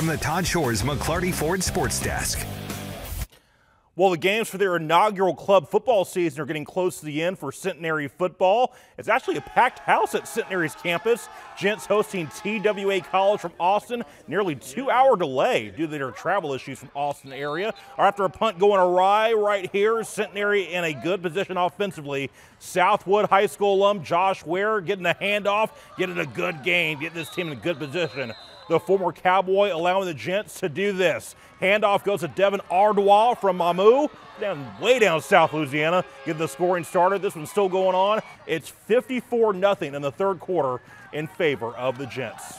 from the Todd Shores McClarty Ford Sports Desk. Well, the games for their inaugural club football season are getting close to the end for Centenary football. It's actually a packed house at Centenary's campus. Gents hosting TWA College from Austin. Nearly two hour delay due to their travel issues from Austin area. After a punt going awry right here, Centenary in a good position offensively. Southwood High School alum Josh Ware getting the handoff, getting a good game, getting this team in a good position the former Cowboy, allowing the Gents to do this. Handoff goes to Devin Ardois from Mamou, down way down South Louisiana, getting the scoring started. This one's still going on. It's 54 0 in the third quarter in favor of the Gents.